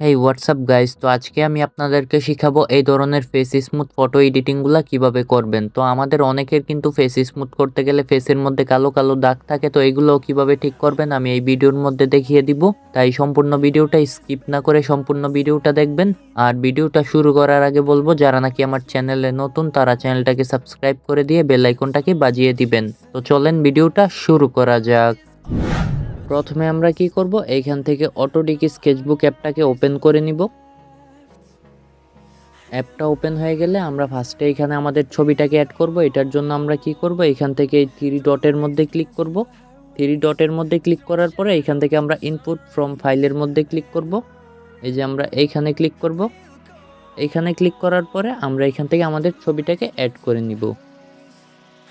এই WhatsApp guys তো আজকে আমি আপনাদেরকে শিখাবো এই ধরনের ফেস স্মুথ ফটো এডিটিংগুলো কীভাবে করবেন। তো আমাদের অনেকের কিন্তু ফেস স্মুথ করতে গেলে ফেসের মধ্যে কালো কালো দাগ থাকে, তো এগুলো কীভাবে ঠিক করবেন আমি এই ভিডিওর মধ্যে দেখিয়ে দিব। তাই সম্পূর্ণ ভিডিওটা স্কিপ না করে সম্পূর্ণ ভিডিওটা দেখবেন। আর ভিডিওটা শুরু করার আগে বলব, যারা নাকি আমার চ্যানেলে নতুন, তারা চ্যানেলটাকে সাবস্ক্রাইব করে দিয়ে বেল আইকনটাকে বাজিয়ে দিবেন। তো চলেন ভিডিওটা শুরু করা যাক। প্রথমে আমরা কি করব? এইখান থেকে অটোডিক স্কেচবুক অ্যাপটাকে ওপেন করে নিব। অ্যাপটা ওপেন হয়ে গেলে আমরা ফার্স্টে এখানে আমাদের ছবিটাকে অ্যাড করব। এটার জন্য আমরা কি করব? এখান থেকে এই থ্রি ডটের মধ্যে ক্লিক করব। থ্রি ডটের মধ্যে ক্লিক করার পরে এখান থেকে আমরা ইনপুট ফ্রম ফাইলের মধ্যে ক্লিক করব। এই যে আমরা এইখানে ক্লিক করব। এইখানে ক্লিক করার পরে আমরা এখান থেকে আমাদের ছবিটাকে অ্যাড করে নিব।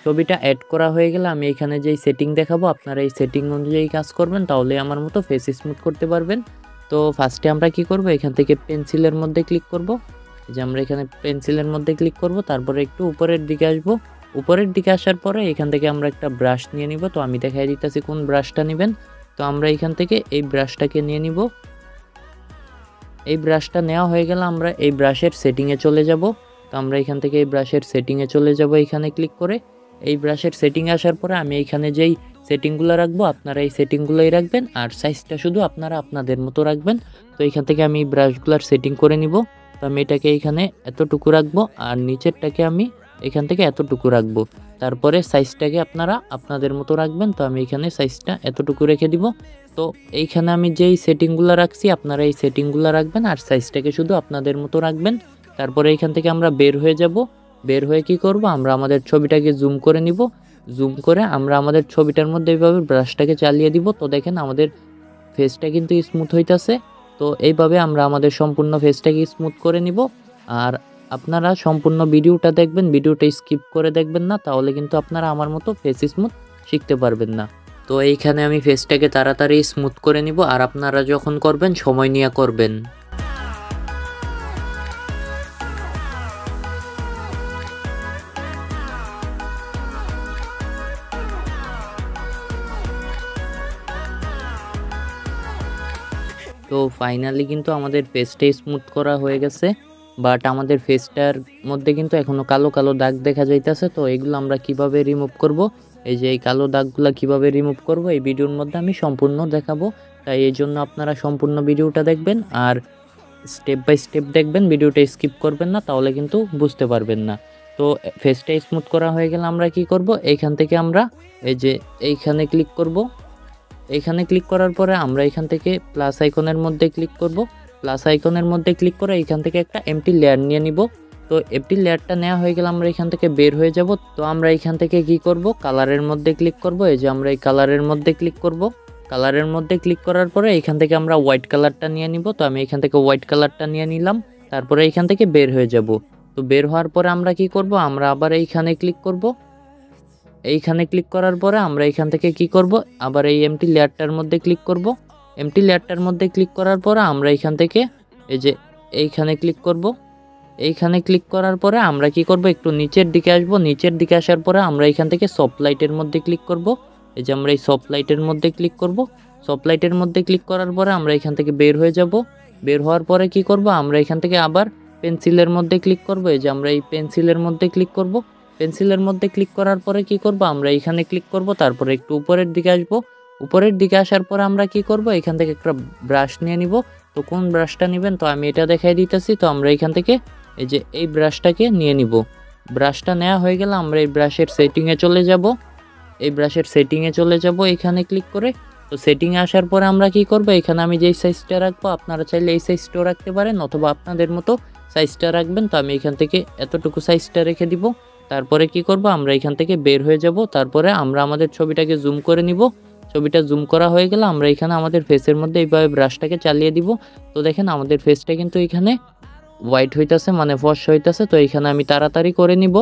ছবিটা অ্যাড করা হয়ে গেলে আমি এখানে যেই সেটিং দেখাবো, আপনারা এই সেটিং অনুযায়ী কাজ করবেন, তাহলে আমার মতো ফেস স্মুথ করতে পারবেন। তো ফার্স্টে আমরা কি করব? এখান থেকে পেন্সিলের মধ্যে ক্লিক করব। যে আমরা এখানে পেন্সিলের মধ্যে ক্লিক করব, তারপরে একটু উপরের দিকে আসব। উপরের দিকে আসার পরে এখান থেকে আমরা একটা ব্রাশ নিয়ে নিব। তো আমি দেখাই দিতেছি কোন ব্রাশটা নেবেন। তো আমরা এখান থেকে এই ব্রাশটাকে নিয়ে নিব। এই ব্রাশটা নেওয়া হয়ে গেলে আমরা এই ব্রাশের সেটিংয়ে চলে যাব। তো আমরা এখান থেকে এই ব্রাশের সেটিংয়ে চলে যাব এখানে ক্লিক করে। এই ব্রাশের সেটিং আসার পরে আমি এইখানে যেই সেটিংগুলো রাখব, আপনারা এই সেটিংগুলোই রাখবেন। আর সাইজটা শুধু আপনারা আপনাদের মতো রাখবেন। তো এখান থেকে আমি ব্রাশগুলোর সেটিং করে নিব। তো আমি এটাকে এইখানে এতটুকু রাখব আর নিচেরটাকে আমি এখান থেকে এতটুকু রাখব। তারপরে সাইজটাকে আপনারা আপনাদের মতো রাখবেন। তো আমি এখানে সাইজটা এতটুকু রেখে দিব। তো এইখানে আমি যেই সেটিংগুলো রাখছি, আপনারা এই সেটিংগুলো রাখবেন। আর সাইজটাকে শুধু আপনাদের মতো রাখবেন। তারপরে এইখান থেকে আমরা বের হয়ে যাব। বের হয়ে কি করব? আমরা আমাদের ছবিটাকে জুম করে নিব। জুম করে আমরা আমাদের ছবিটার মধ্যে এইভাবে ব্রাশটাকে চালিয়ে দিব। তো দেখেন আমাদের ফেসটা কিন্তু স্মুথ হইতাছে। তো এইভাবে আমরা আমাদের সম্পূর্ণ ফেসটাকে স্মুথ করে নিব। আর আপনারা সম্পূর্ণ ভিডিওটা দেখবেন, ভিডিওটা স্কিপ করে দেখবেন না, তাহলে কিন্তু আপনারা আমার মতো ফেস স্মুথ শিখতে পারবেন না। তো এইখানে আমি ফেসটাকে তাড়াতাড়ি স্মুথ করে নিব। আর আপনারা যখন করবেন, সময় নিয়ে করবেন। তো ফাইনালি কিন্তু আমাদের ফেসটা স্মুথ করা হয়ে গেছে বাট আমাদের ফেসটার মধ্যে কিন্তু এখনও কালো কালো দাগ দেখা যাইতেছে, তো এগুলো আমরা কীভাবে রিমুভ করব? এই যে এই কালো দাগগুলো কীভাবে রিমুভ করব? এই ভিডিওর মধ্যে আমি সম্পূর্ণ দেখাবো, তাই এই জন্য আপনারা সম্পূর্ণ ভিডিওটা দেখবেন, আর স্টেপ বাই স্টেপ দেখবেন, ভিডিওটা স্কিপ করবেন না, তাহলে কিন্তু বুঝতে পারবেন না। তো ফেসটা স্মুথ করা হয়ে গেলে আমরা কি করব? এইখান থেকে আমরা এই যে এইখানে ক্লিক করব এইখানে ক্লিক করার পরে আমরা এখান থেকে প্লাস আইকনের মধ্যে ক্লিক করব। প্লাস আইকনের মধ্যে ক্লিক করে এখান থেকে একটা এমটি লেয়ার নিয়ে নিব। তো এমটি লেয়ারটা নেওয়া হয়ে গেলে আমরা এখান থেকে বের হয়ে যাব। তো আমরা এখান থেকে কি করব? কালারের মধ্যে ক্লিক করব। এই যে আমরা এই কালারের মধ্যে ক্লিক করব। কালারের মধ্যে ক্লিক করার পরে এখান থেকে আমরা হোয়াইট কালারটা নিয়ে নিব। তো আমি এখান থেকে হোয়াইট কালারটা নিয়ে নিলাম। তারপরে এখান থেকে বের হয়ে যাব। তো বের হওয়ার পরে আমরা কি করব? আমরা আবার এইখানে ক্লিক করব। এইখানে ক্লিক করার পরে আমরা এখান থেকে কি করব? আবার এই এমটি লেয়ারটার মধ্যে ক্লিক করব। এমটি লেয়ারটার মধ্যে ক্লিক করার পরে আমরা এখান থেকে এই যে এইখানে ক্লিক করব। এইখানে ক্লিক করার পরে আমরা কি করব? একটু নিচের দিকে আসব। নিচের দিকে আসার পরে আমরা এখান থেকে সফট লাইটের মধ্যে ক্লিক করব। এই যে আমরা এই সফট লাইটের মধ্যে ক্লিক করব। সফট লাইটের মধ্যে ক্লিক করার পরে আমরা এখান থেকে বের হয়ে যাব। বের হওয়ার পরে কি করব? আমরা এখান থেকে আবার পেন্সিলের মধ্যে ক্লিক করব। এই যে আমরা এই পেন্সিলের মধ্যে ক্লিক করব। পেন্সিলের মধ্যে ক্লিক করার পরে কি করব? আমরা এখানে ক্লিক করব, তারপরে একটু উপরের দিকে আসব। উপরের দিকে আসার পরে আমরা কি করব? এখান থেকে একটা ব্রাশ নিয়ে নিব। তো কোন ব্রাশটা নেবেন? তো আমি এটা দেখাই দিতেছি। তো আমরা এখান থেকে এই যে এই ব্রাশটাকে নিয়ে নিব। ব্রাশটা নেওয়া হয়ে গেলে আমরা এই ব্রাশের সেটিংয়ে চলে যাব। এই ব্রাশের সেটিংয়ে চলে যাব এখানে ক্লিক করে। তো সেটিংয়ে আসার পরে আমরা কি করব? এখানে আমি যেই সাইজটা রাখব, আপনারা চাইলে এই সাইজটাও রাখতে পারেন, অথবা আপনাদের মতো সাইজটা রাখবেন। তো আমি এখান থেকে এতটুকু সাইজটা রেখে দিব। তারপরে কি করব? আমরা এখান থেকে বের হয়ে যাব। তারপরে আমরা আমাদের ছবিটাকে জুম করে নিব। ছবিটা জুম করা হয়ে গেলে আমরা এখানে আমাদের ফেসের মধ্যে এইভাবে ব্রাশটাকে চালিয়ে দিব। তো দেখেন আমাদের ফেসটা কিন্তু এখানে হোয়াইট হইতেছে মানে ফস হইতেছে। তো এখানে আমি তাড়াতাড়ি করে নিব।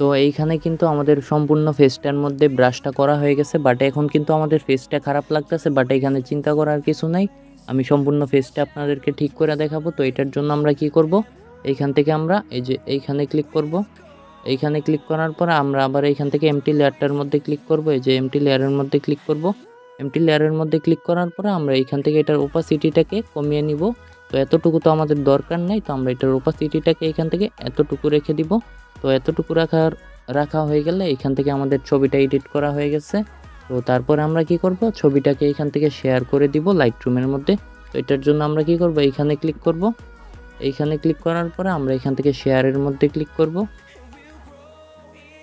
তো এইখানে কিন্তু আমাদের সম্পূর্ণ ফেসটার মধ্যে ব্রাশটা করা হয়ে গেছে বাট এখন কিন্তু আমাদের ফেসটা খারাপ লাগতেছে বাট এখানে চিন্তা করার কিছু নাই। আমি সম্পূর্ণ ফেসটা আপনাদেরকে ঠিক করে দেখাবো, তো এটার জন্য আমরা কি করব? এইখান থেকে আমরা, এই যে এইখানে ক্লিক করব। এইখানে ক্লিক করার পর আমরা আবার এইখান থেকে এমটি লেয়ারটার মধ্যে ক্লিক করব, এই যে এমটি লেয়ারের মধ্যে ক্লিক করব। এমটি লেয়ারের মধ্যে ক্লিক করার পরে আমরা এইখান থেকে এটার ওপাসিটিটাকে কমিয়ে নিব। তো এতটুকু তো আমাদের দরকার নেই, তো আমরা এটার ওপাসিটিটাকে এখান থেকে এতটুকু রেখে দিব। তো এতটুকু রাখার, রাখা হয়ে গেলে এখান থেকে আমাদের ছবিটা এডিট করা হয়ে গেছে। তো তারপরে আমরা কি করব? ছবিটাকে এখান থেকে শেয়ার করে দিব লাইট রুমের মধ্যে। তো এটার জন্য আমরা কি করব? এইখানে ক্লিক করব। এইখানে ক্লিক করার পরে আমরা এখান থেকে শেয়ারের মধ্যে ক্লিক করব।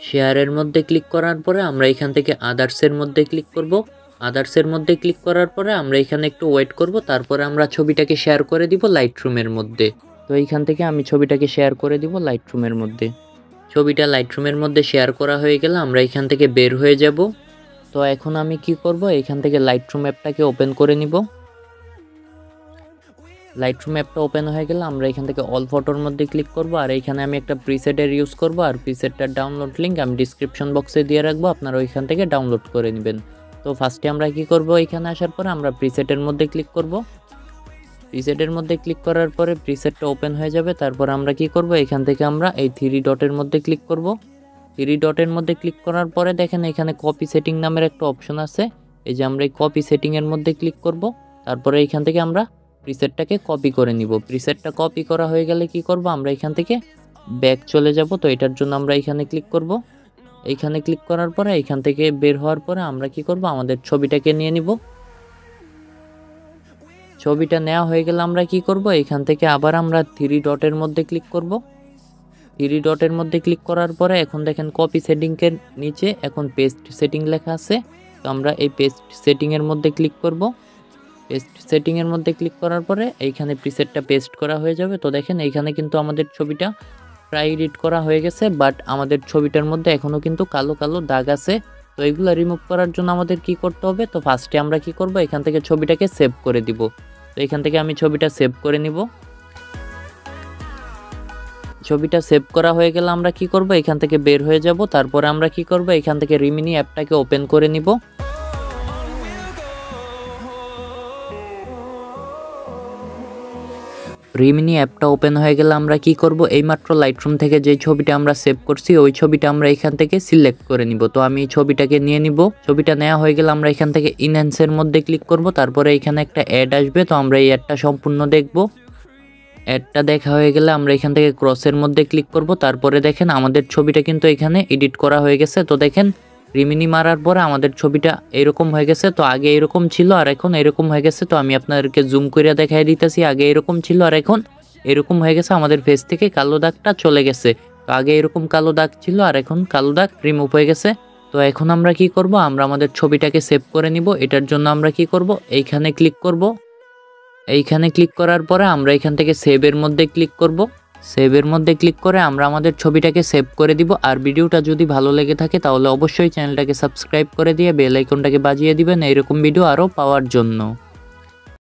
শেয়ারের মধ্যে ক্লিক করার পরে আমরা এখান থেকে আদার্সের মধ্যে ক্লিক করব। আদার্সের মধ্যে ক্লিক করার পরে আমরা এখানে একটু ওয়েট করব। তারপরে আমরা ছবিটাকে শেয়ার করে দিব লাইট রুমের মধ্যে। তো এইখান থেকে আমি ছবিটাকে শেয়ার করে দিব লাইট রুমের মধ্যে। ছবিটা লাইটরুমের মধ্যে শেয়ার করা হয়ে গেলে, আমরা এখান থেকে বের হয়ে যাব। তো এখন আমি কি করব? এখান থেকে লাইটরুম অ্যাপটাকে ওপেন করে নিব। লাইট রুম অ্যাপটা ওপেন হয়ে গেলে আমরা এখান থেকে অল ফটোর মধ্যে ক্লিক করব, আর এখানে আমি একটা প্রিসেটের ইউজ করব, আর প্রিসেটটার ডাউনলোড লিঙ্ক আমি ডিসক্রিপশন বক্সে দিয়ে রাখব, আপনারা ওইখান থেকে ডাউনলোড করে নেবেন। তো ফার্স্টে আমরা কি করব? এখানে আসার পরে আমরা প্রিসেটের মধ্যে ক্লিক করব। প্রিসেটের মধ্যে ক্লিক করার পরে প্রিসেটটা ওপেন হয়ে যাবে। তারপর আমরা কি করব? এখান থেকে আমরা এই থ্রি ডটের মধ্যে ক্লিক করব। থ্রি ডটের মধ্যে ক্লিক করার পরে দেখেন এখানে কপি সেটিং নামের একটা অপশন আছে। এই যে আমরা এই কপি সেটিংয়ের মধ্যে ক্লিক করব। তারপরে এখান থেকে আমরা প্রিসেটটাকে কপি করে নিব। প্রিসেটটা কপি করা হয়ে গেলে কি করব? আমরা এখান থেকে ব্যাক চলে যাব। তো এটার জন্য আমরা এখানে ক্লিক করব। এইখানে ক্লিক করার পরে, এখান থেকে বের হওয়ার পরে আমরা কি করব? আমাদের ছবিটাকে নিয়ে নিব। ছবিটা নেওয়া হয়ে গেলে আমরা কি করব? এখান থেকে আবার আমরা থ্রি ডটের মধ্যে ক্লিক করব। থ্রি ডটের মধ্যে ক্লিক করার পরে এখন দেখেন কপি সেটিংয়ের নিচে এখন পেস্ট সেটিং লেখা আছে। তো আমরা এই পেস্ট সেটিংয়ের মধ্যে ক্লিক করব। পেস্ট সেটিংয়ের মধ্যে ক্লিক করার পরে এইখানে প্রিসেটটা পেস্ট করা হয়ে যাবে। তো দেখেন এইখানে কিন্তু আমাদের ছবিটা প্রায় এডিট করা হয়ে গেছে বাট আমাদের ছবিটার মধ্যে এখনও কিন্তু কালো কালো দাগ আছে। তো এগুলো রিমুভ করার জন্য আমাদের কি করতে হবে? তো ফার্স্টে আমরা কি করব? এখান থেকে ছবিটাকে সেভ করে দিব। তো এখান থেকে আমি ছবিটা সেভ করে নিব। ছবিটা সেভ করা হয়ে গেলে আমরা কি করব? এখান থেকে বের হয়ে যাব। তারপরে আমরা কি করব? এখান থেকে রিমিনি অ্যাপটাকে ওপেন করে নিব। রিমিনি অ্যাপটা ওপেন হয়ে গেলে আমরা কি করব? এইমাত্র লাইটরুম থেকে যে ছবিটা আমরা সেভ করছি, ওই ছবিটা আমরা এখান থেকে সিলেক্ট করে নিব। তো আমি এই ছবিটাকে নিয়ে নিব। ছবিটা নেওয়া হয়ে গেলে আমরা এখান থেকে ইনহ্যান্সের মধ্যে ক্লিক করব। তারপরে এখানে একটা অ্যাড আসবে, তো আমরা এই অ্যাডটা সম্পূর্ণ দেখব। অ্যাডটা দেখা হয়ে গেলে আমরা এখান থেকে ক্রসের মধ্যে ক্লিক করব। তারপরে দেখেন আমাদের ছবিটা কিন্তু এখানে এডিট করা হয়ে গেছে। তো দেখেন রিমিনি মারার পরে আমাদের ছবিটা এরকম হয়ে গেছে, তো আগে এরকম ছিল আর এখন এরকম হয়ে গেছে, তো আমি আপনাদেরকে জুম করে দেখাই দিতেছি, আগে এরকম ছিল আর এখন এরকম হয়ে গেছে, আমাদের ফেস থেকে কালো দাগটা চলে গেছে। তো আগে এরকম কালো দাগ ছিল আর এখন কালো দাগ রিমুভ হয়ে গেছে। তো এখন আমরা কি করব? আমরা আমাদের ছবিটাকে সেভ করে নিব, এটার জন্য আমরা কি করব? এইখানে ক্লিক করব। এইখানে ক্লিক করার পরে আমরা এখান থেকে সেভের মধ্যে ক্লিক করব। সেভের মধ্যে ক্লিক করে আমরা আমাদের ছবিটাকে সেভ করে দিব। আর ভিডিওটা যদি ভালো লেগে থাকে তাহলে অবশ্যই চ্যানেলটাকে সাবস্ক্রাইব করে দিয়ে বেল আইকনটাকে বাজিয়ে দিবেন। এইরকম ভিডিও আরও পাওয়ার জন্য।